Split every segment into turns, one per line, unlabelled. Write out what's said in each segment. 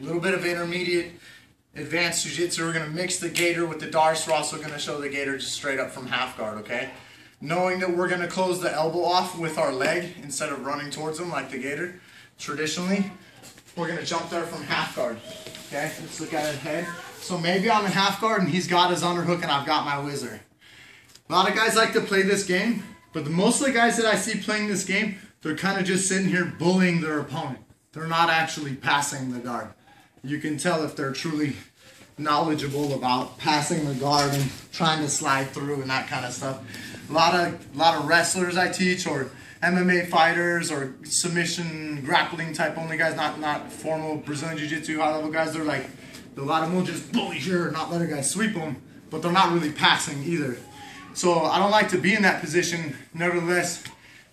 a little bit of intermediate advanced jiu-jitsu. We're gonna mix the gator with the darce. We're also gonna show the gator just straight up from half guard, okay? Knowing that we're gonna close the elbow off with our leg instead of running towards them like the gator. Traditionally, we're gonna jump there from half guard. Okay, let's look at it head. So maybe I'm in half guard and he's got his underhook and I've got my whizzer. A lot of guys like to play this game, but the, most of the guys that I see playing this game, they're kind of just sitting here bullying their opponent. They're not actually passing the guard. You can tell if they're truly knowledgeable about passing the guard and trying to slide through and that kind of stuff. A lot of a lot of wrestlers I teach or MMA fighters or submission grappling type only guys, not not formal Brazilian Jiu-Jitsu high level guys. They're like a lot of them will just bully here, not let a guy sweep them, but they're not really passing either. So I don't like to be in that position. Nevertheless,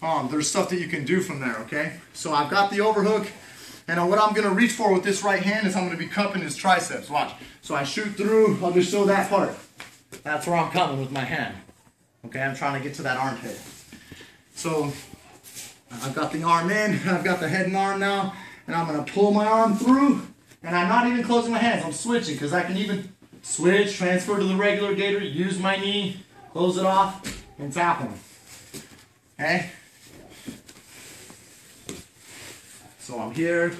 um, there's stuff that you can do from there. Okay, so I've got the overhook. And what I'm going to reach for with this right hand is I'm going to be cupping his triceps. Watch. So I shoot through. I'll just show that part. That's where I'm coming with my hand. Okay, I'm trying to get to that armpit. So I've got the arm in. I've got the head and arm now. And I'm going to pull my arm through. And I'm not even closing my hands. I'm switching because I can even switch, transfer to the regular gator, use my knee, close it off, and tap him. Okay? So I'm here,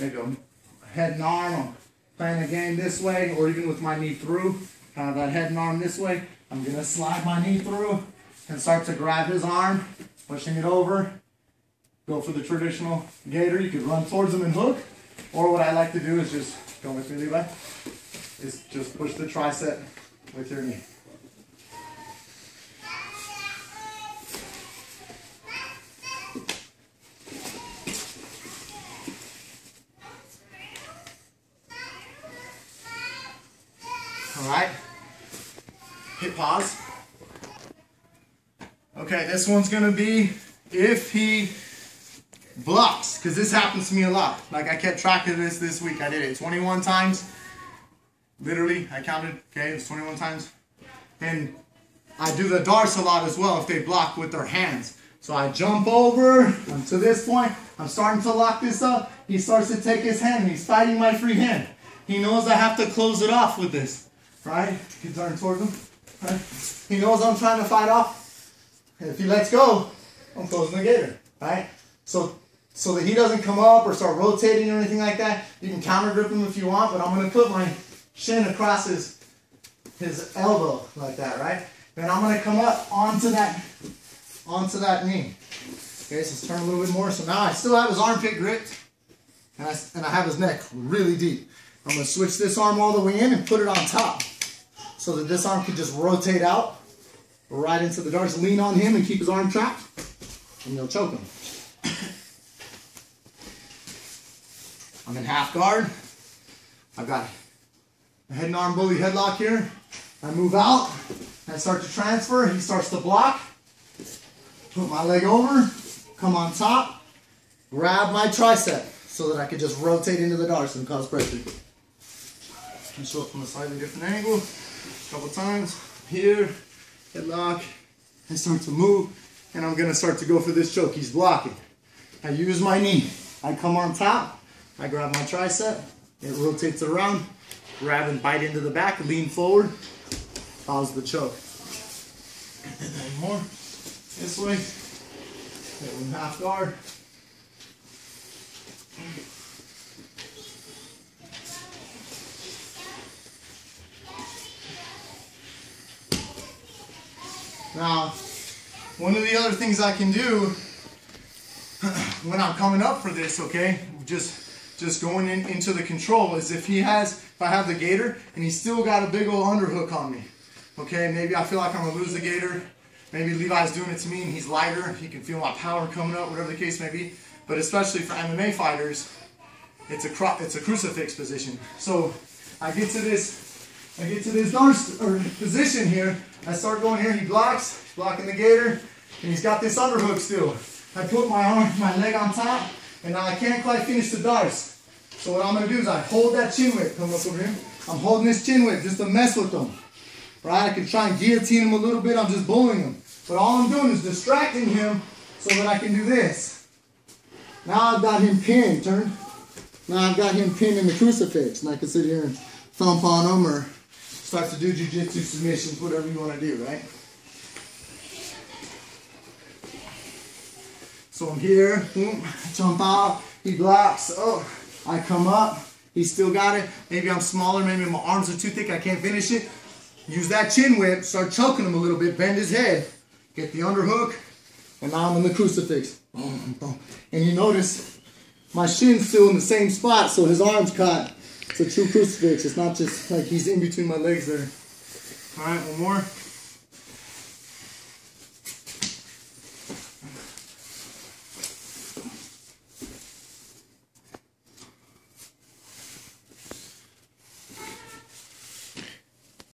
maybe I'm head and arm, I'm playing the game this way, or even with my knee through, kind of that head and arm this way. I'm gonna slide my knee through and start to grab his arm, pushing it over. Go for the traditional gator. You could run towards him and hook, or what I like to do is just, go with me Levi, is just push the tricep with your knee. All right. Hit pause. Okay, this one's gonna be if he blocks, because this happens to me a lot. Like I kept track of this this week. I did it 21 times. Literally, I counted. Okay, it's 21 times. And I do the darce a lot as well if they block with their hands. So I jump over I'm to this point. I'm starting to lock this up. He starts to take his hand. He's fighting my free hand. He knows I have to close it off with this right? You turn towards him, right? He knows I'm trying to fight off. If he lets go, I'm closing the gator, right? So, so that he doesn't come up or start rotating or anything like that. You can counter grip him if you want, but I'm gonna put my shin across his his elbow like that, right? Then I'm gonna come up onto that onto that knee. Okay, so let's turn a little bit more. So now I still have his armpit gripped, and I, and I have his neck really deep. I'm gonna switch this arm all the way in and put it on top so that this arm can just rotate out right into the darce. Lean on him and keep his arm trapped, and you'll choke him. I'm in half guard. I've got a head and arm bully headlock here. I move out. I start to transfer. He starts to block. Put my leg over. Come on top. Grab my tricep so that I can just rotate into the darce and cause pressure. And show it from a slightly different angle a couple times. Here, headlock, I start to move, and I'm gonna start to go for this choke. He's blocking. I use my knee. I come on top, I grab my tricep, it rotates around, grab and bite into the back, lean forward, pause the choke. One more, this way, hit half guard. Now, one of the other things I can do when I'm coming up for this, okay, just just going in, into the control is if he has, if I have the gator and he's still got a big old underhook on me, okay, maybe I feel like I'm gonna lose the gator, maybe Levi's doing it to me and he's lighter, he can feel my power coming up, whatever the case may be, but especially for MMA fighters, it's a it's a crucifix position. So I get to this I get to this or position here. I start going here. He blocks, blocking the gator, and he's got this underhook still. I put my arm, my leg on top, and now I can't quite finish the darce. So what I'm gonna do is I hold that chin whip. Come up over here. I'm holding this chin whip just to mess with them. Right? I can try and guillotine him a little bit. I'm just bullying him. But all I'm doing is distracting him so that I can do this. Now I've got him pinned. Turn. Now I've got him pinned in the crucifix, and I can sit here and thump on him or start to do jujitsu submissions, whatever you want to do, right? So I'm here, jump out, he blocks, oh, I come up, he still got it. Maybe I'm smaller, maybe my arms are too thick, I can't finish it. Use that chin whip, start choking him a little bit, bend his head, get the underhook, and now I'm in the crucifix. And you notice my shin's still in the same spot, so his arm's caught. It's a true crucifix. It's not just like he's in between my legs there. All right, one more.